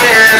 dancing